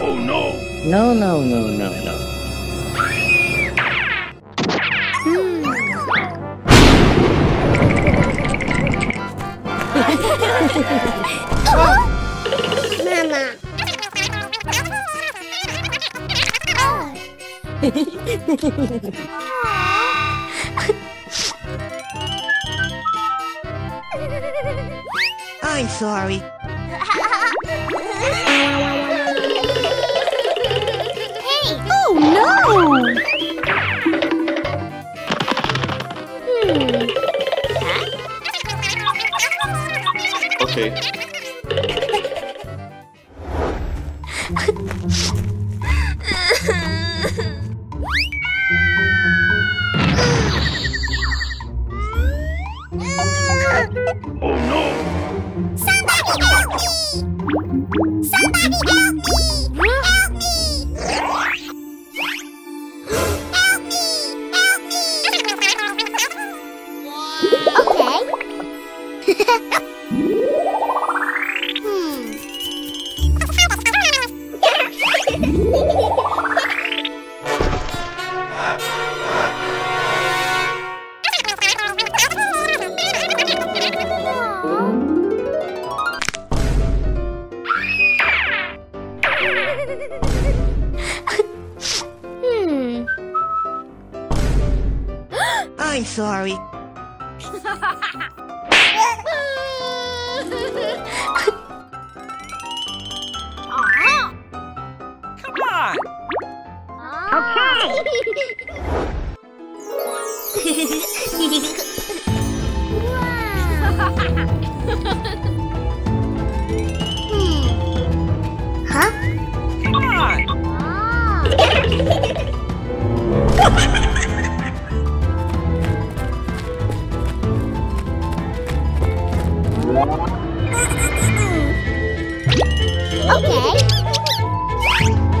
oh no! No, no, no, no, no. Mama. oh.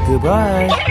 Goodbye.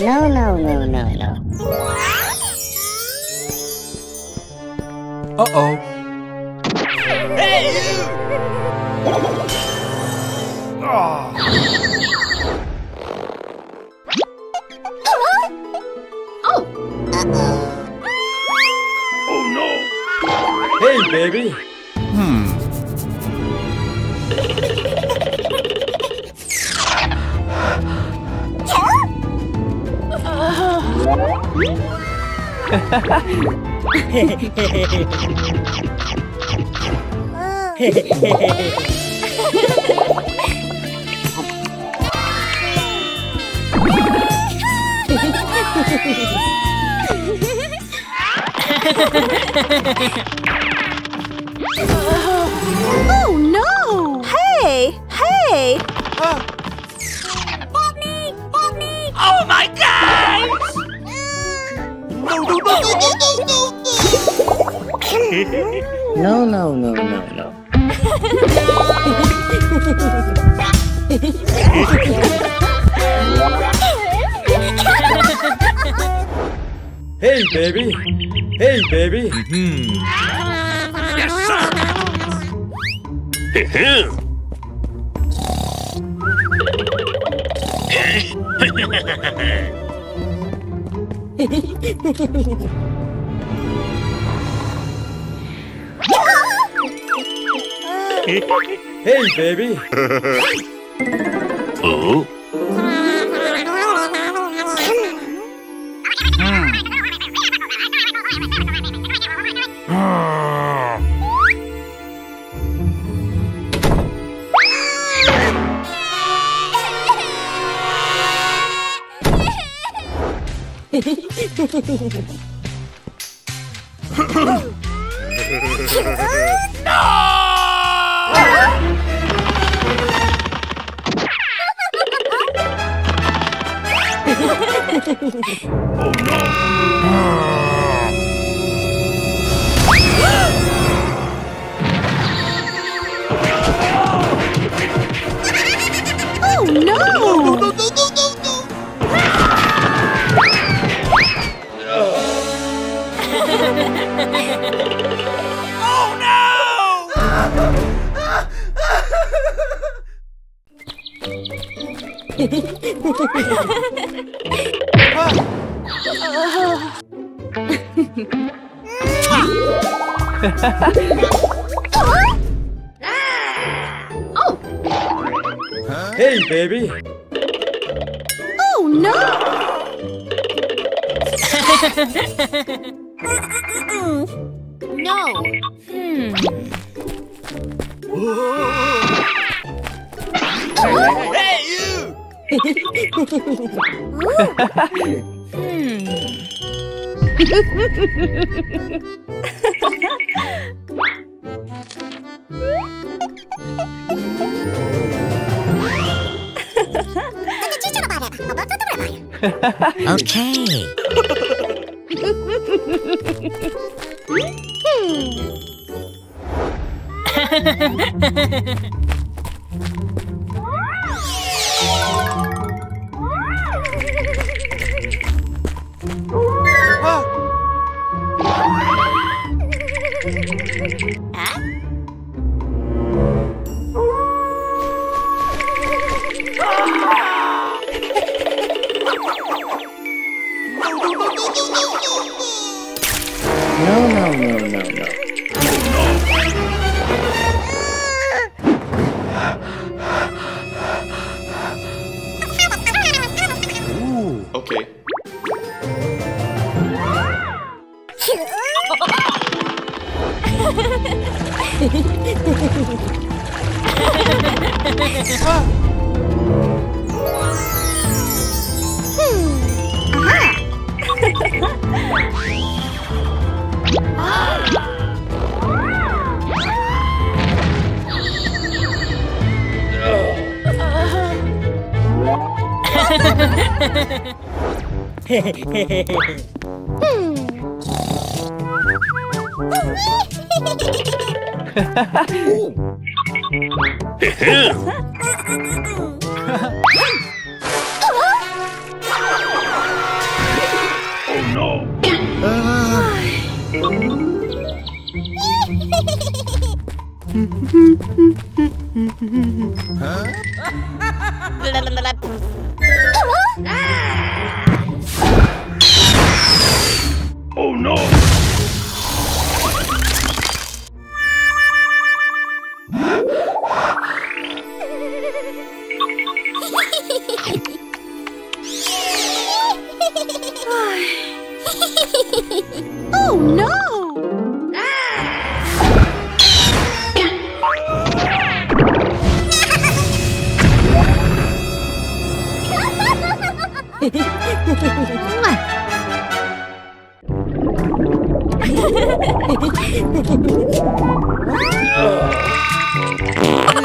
no, no, no, no, no. Uh-oh. Ha ha ha ha! No, no, no, no! No. Hey, baby. Hey, baby. Yes, sir! Hey, baby. Oh? Oh Okay. Hehehehe Oh no!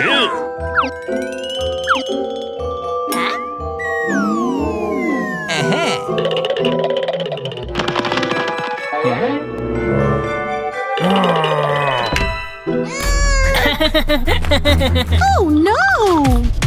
Oh no!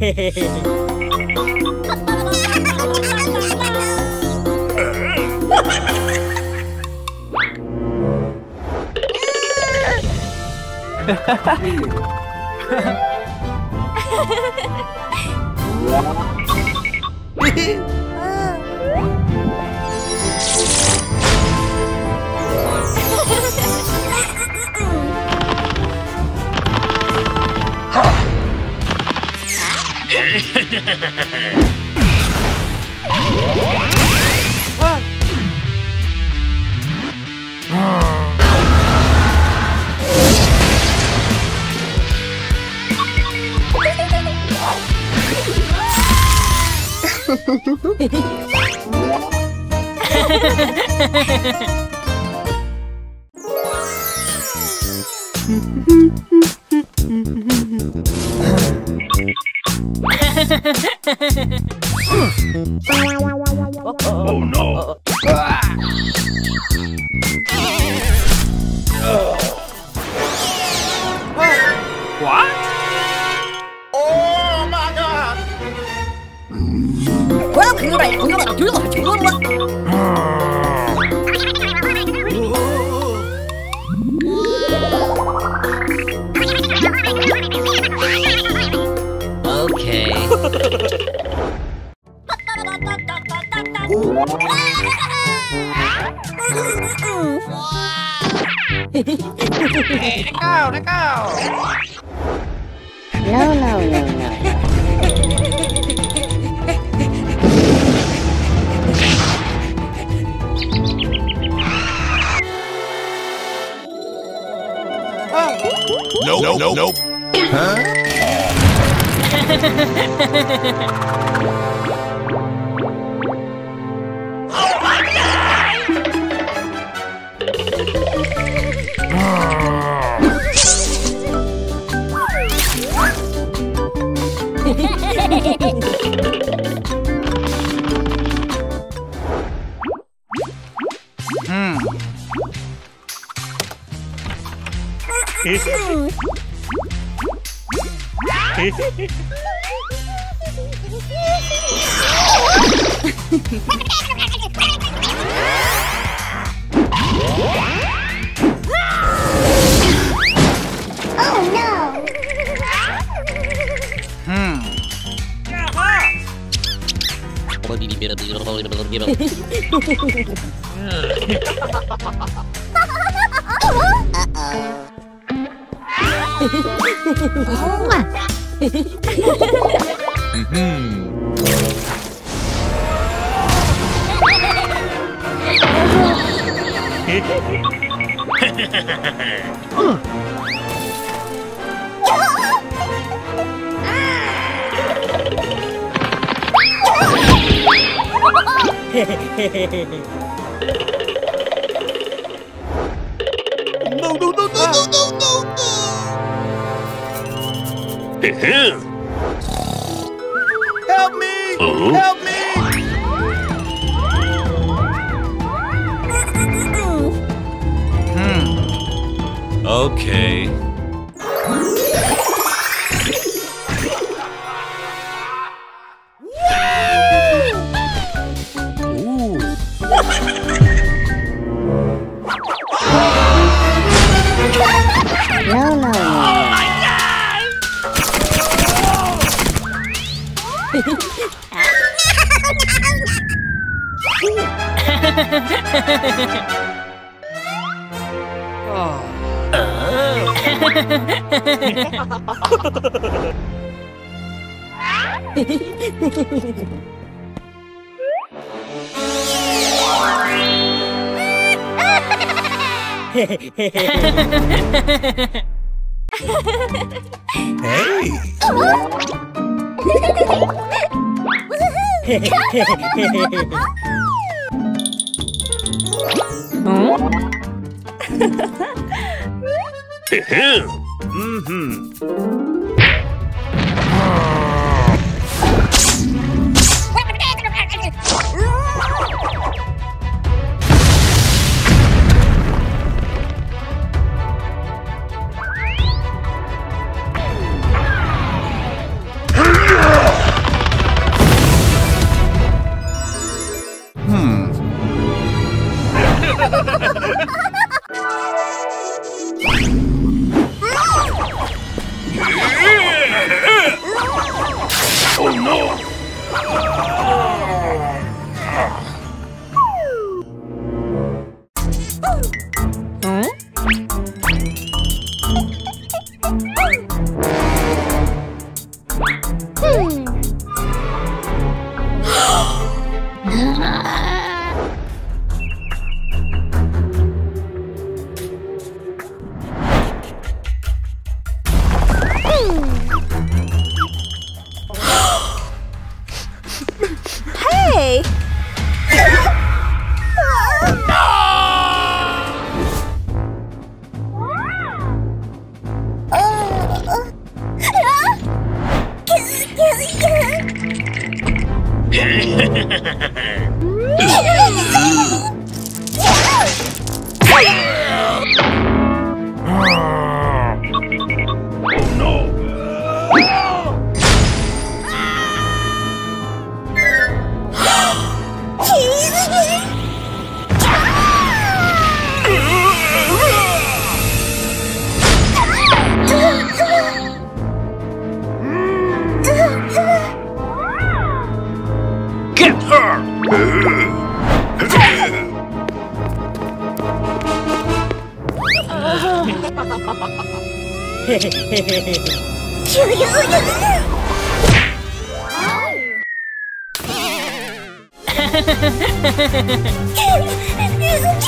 Oh 嘿嘿嘿嘿嘿 Oh Isn't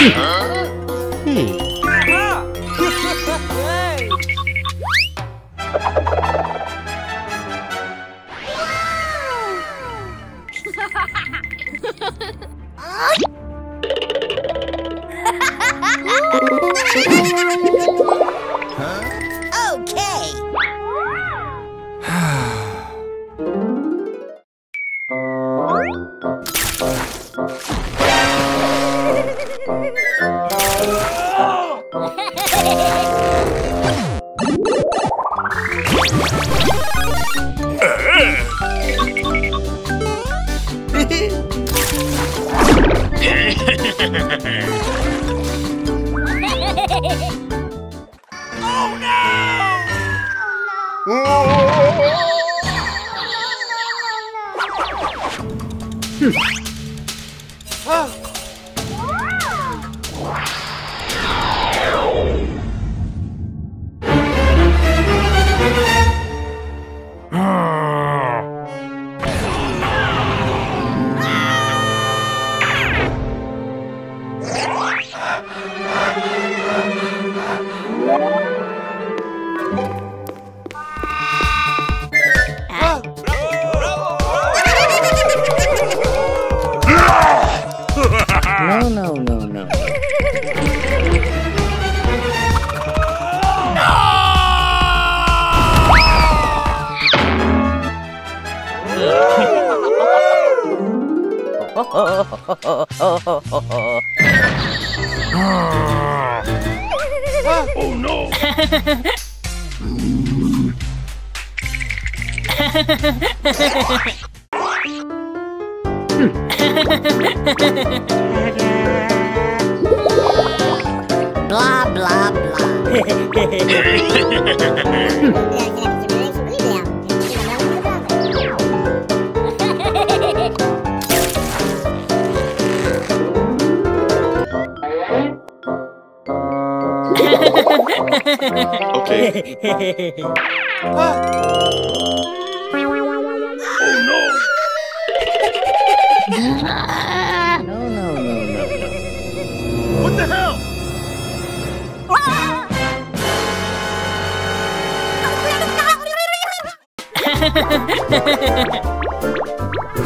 Okay. Oh, no, oh, oh, hmm.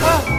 あ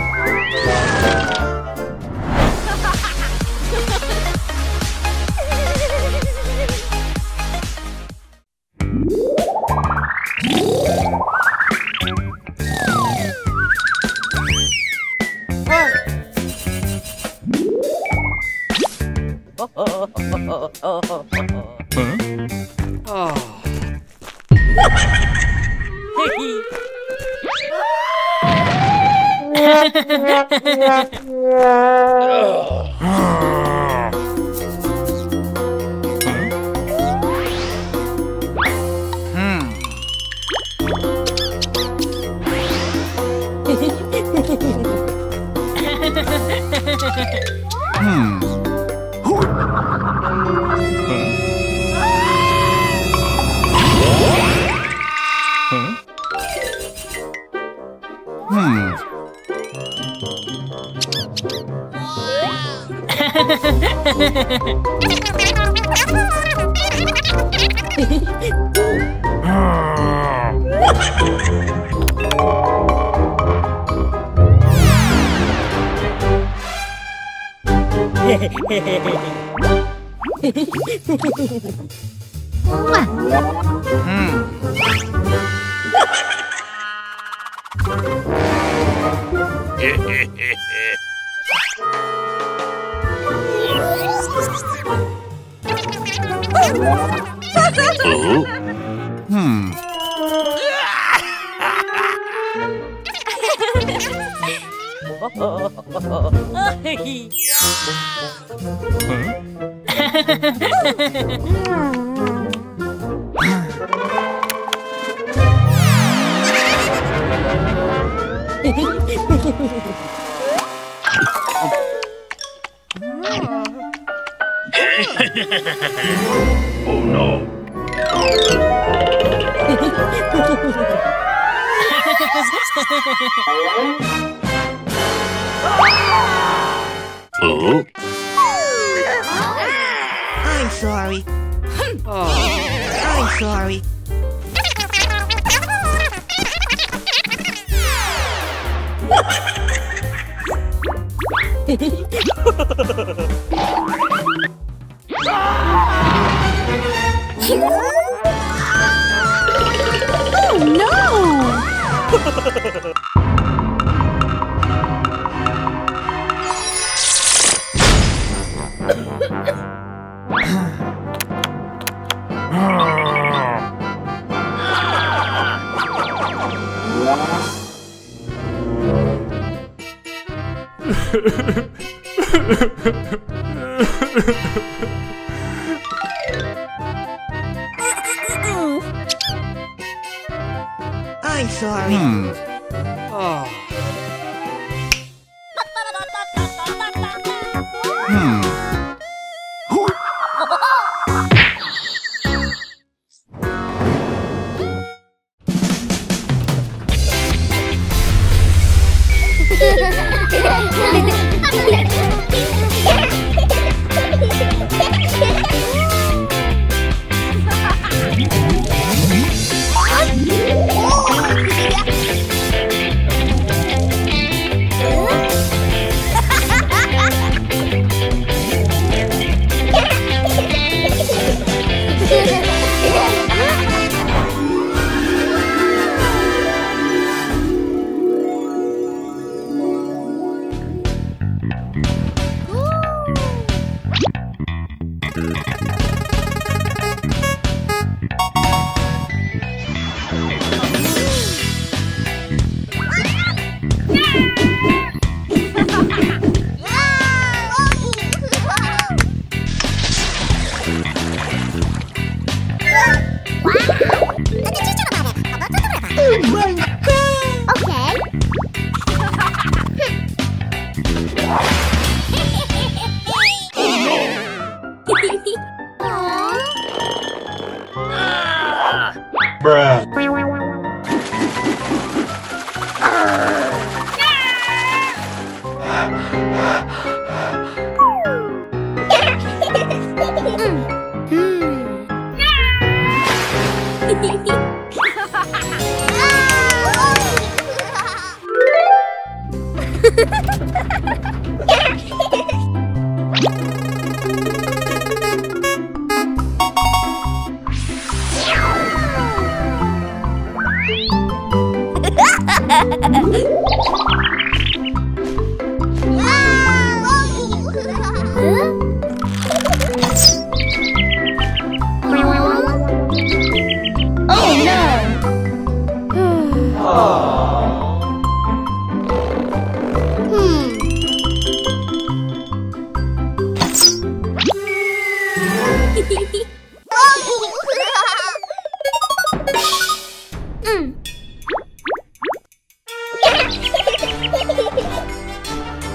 Oh no! Oh. Huh? I'm sorry. Oh. I'm sorry. Oh no!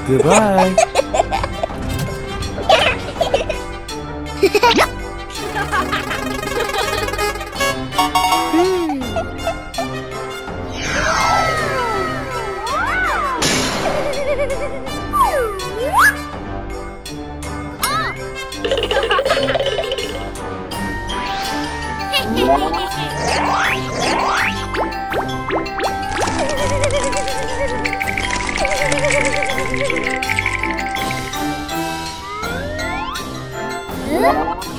Goodbye.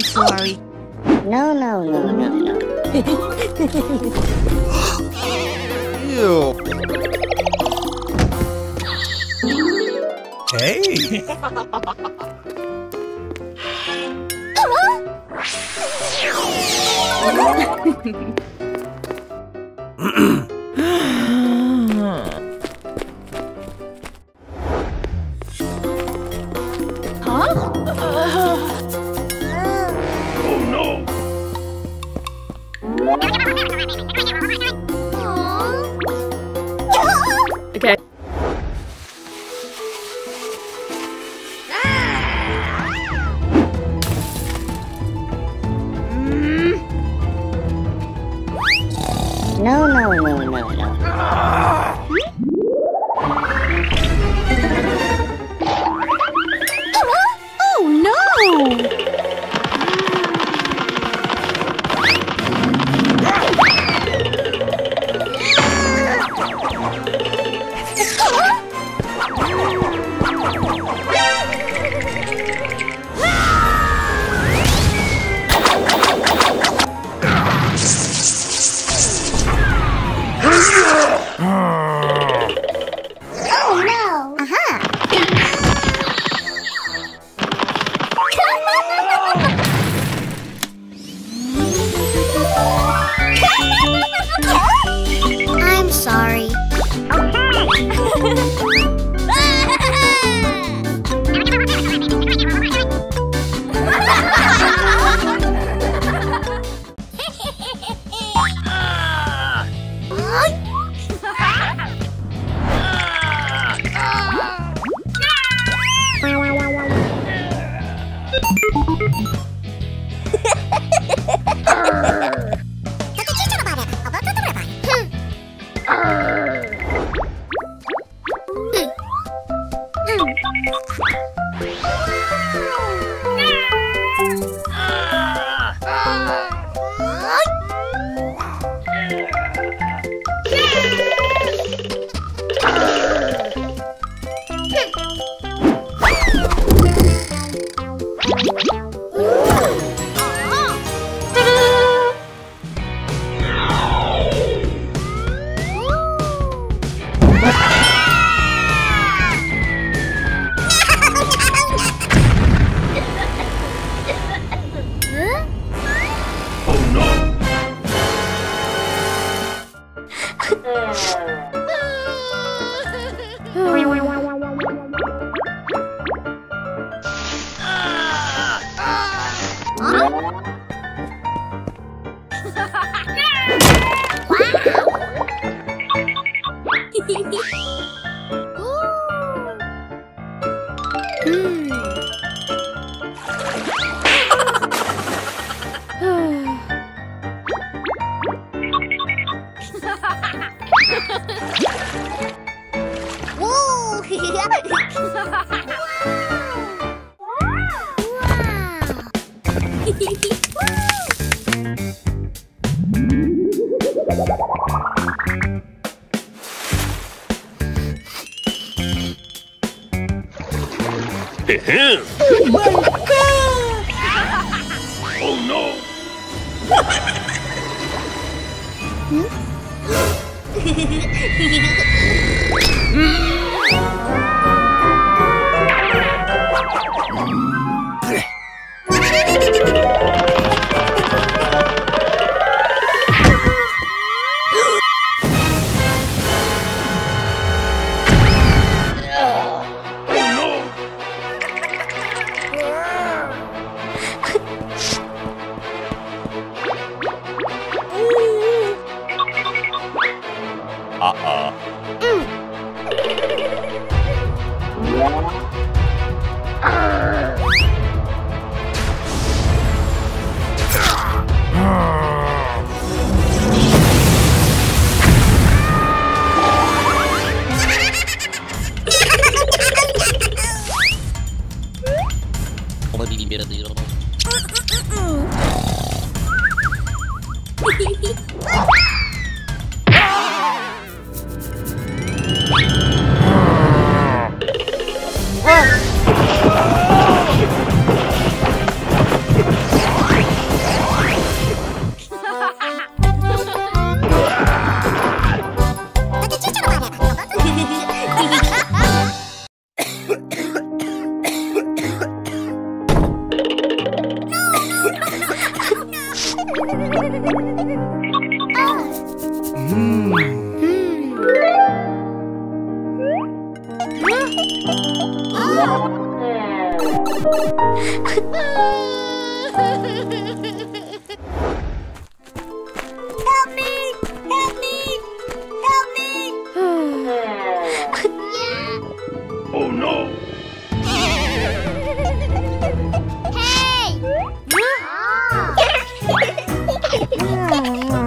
sorry, No, no, no, no, no. Ew. Hey! Uh-huh. Oh Hey!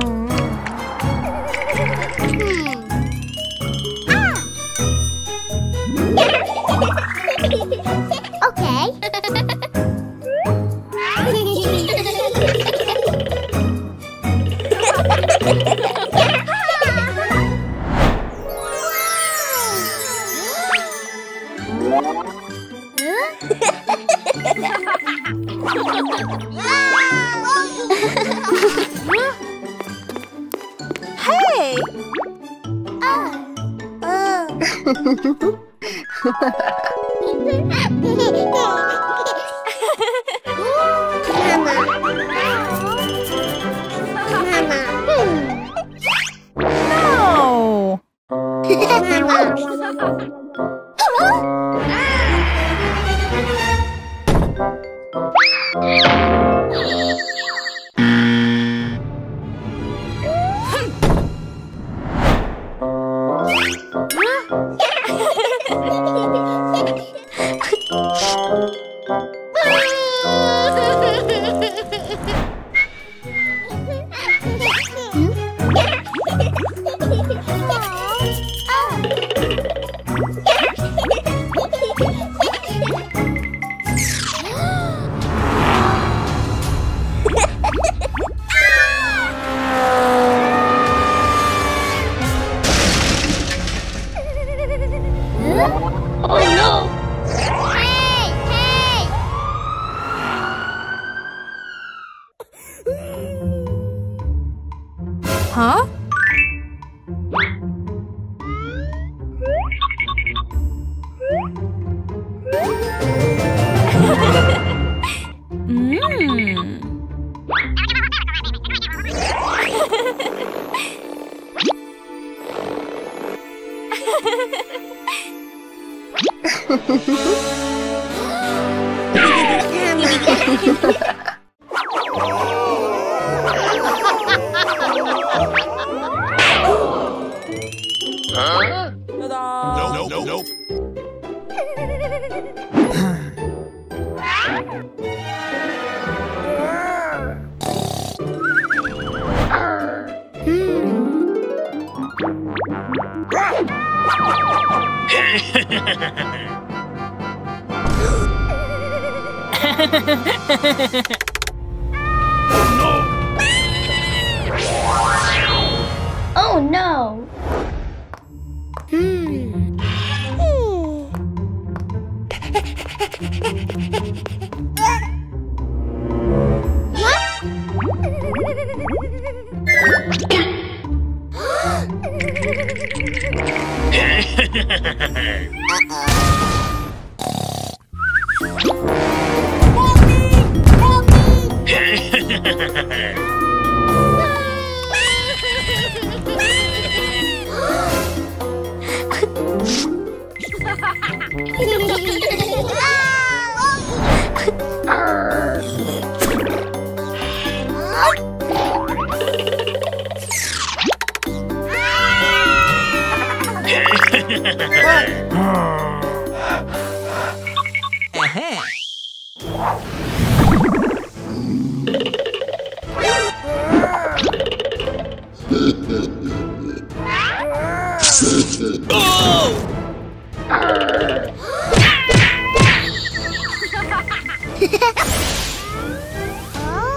Mmm.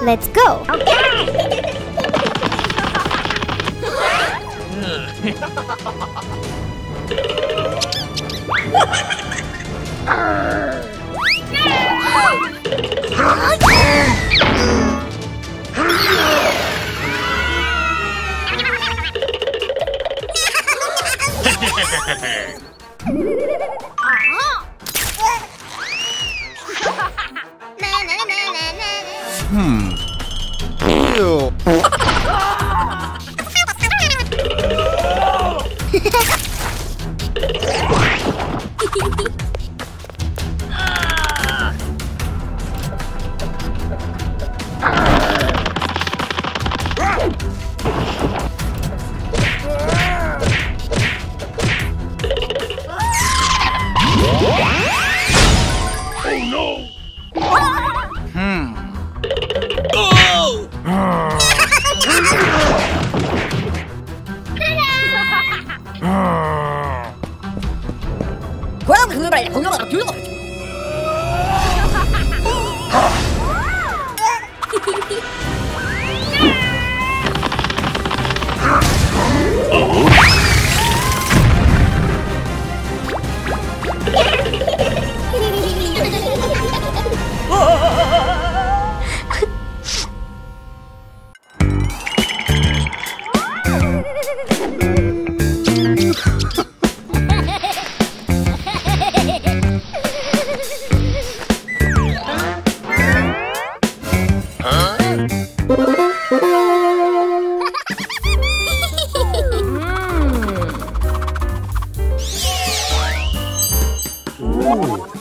Let's go! Ew. Ooh.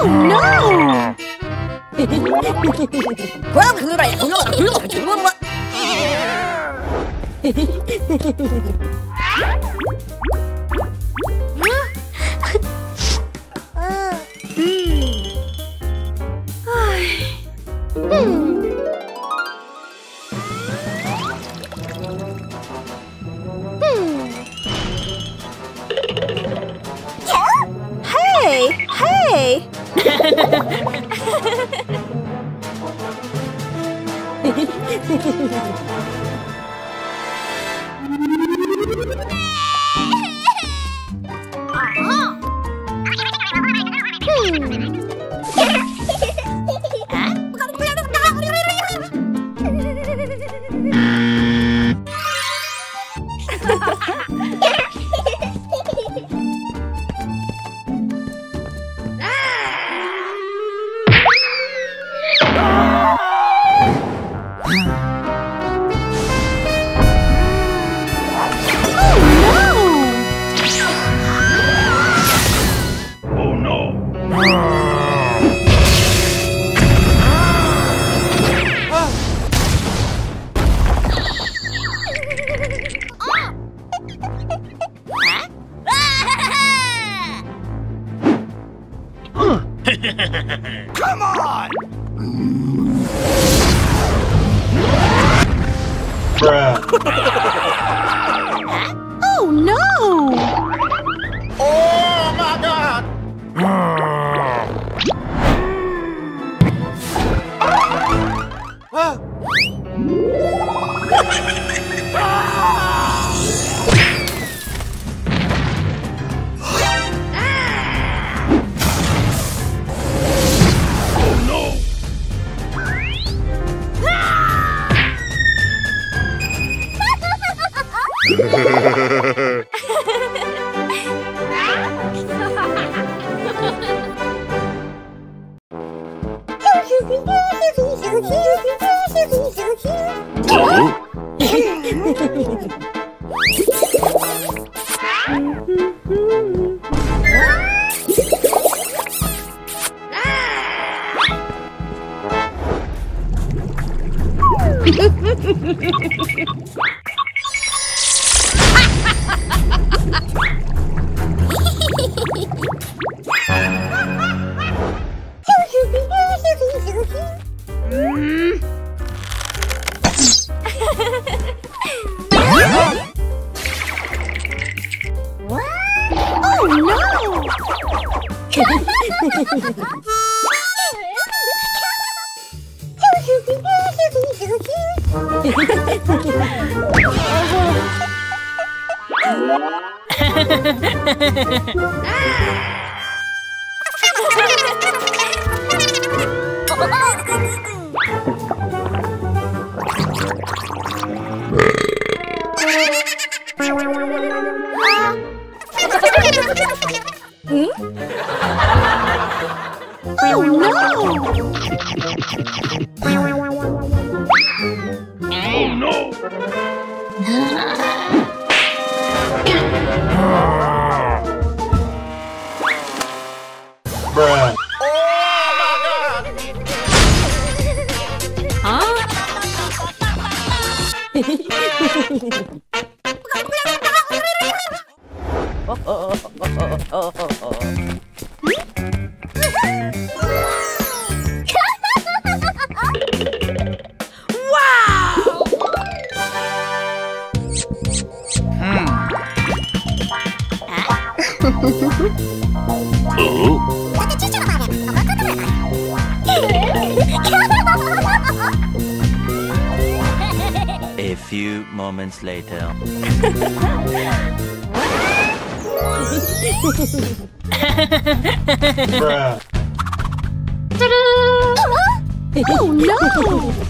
Oh, no! Ha ha ha ha! Moments later. Oh no!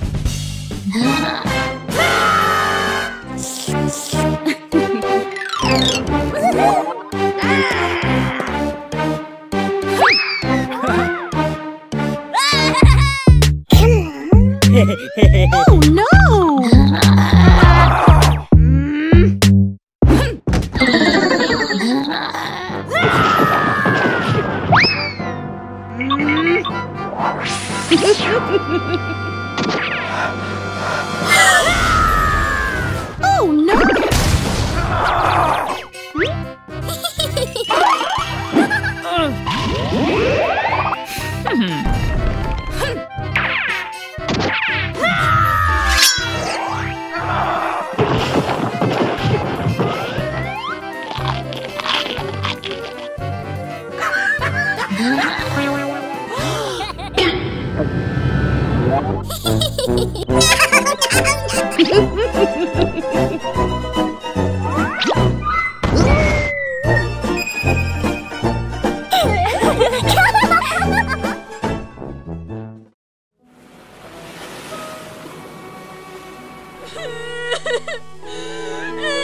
Oh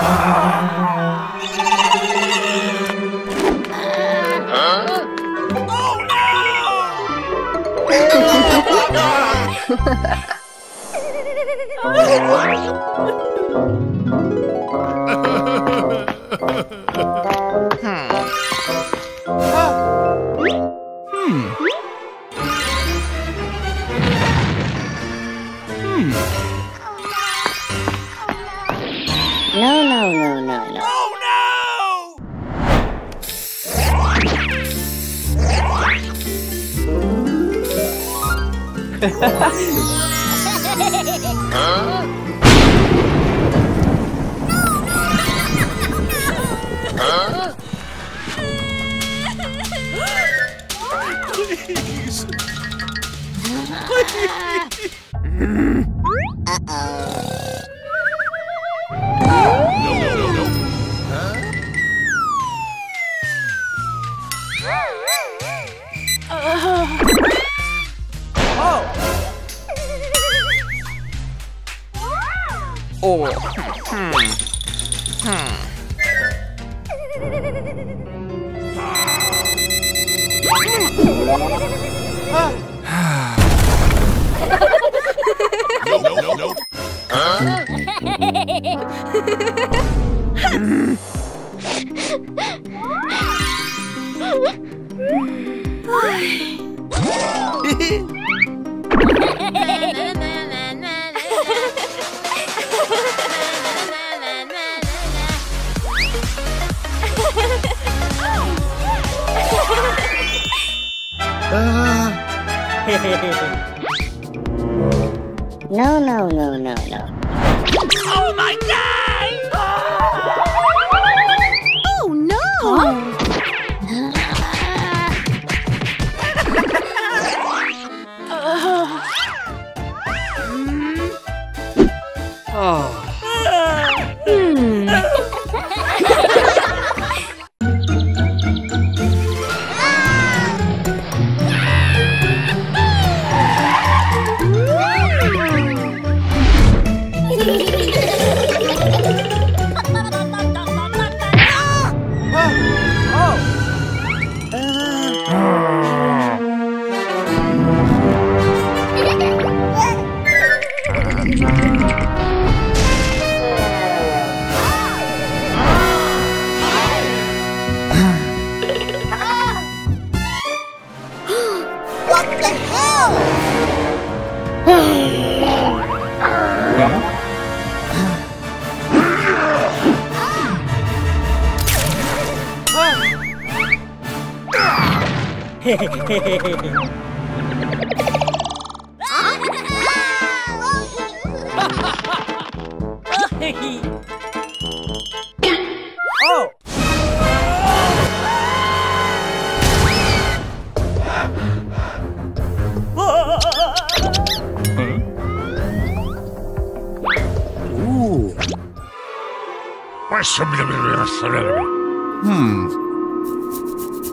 Ha ha ha.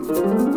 Hmm.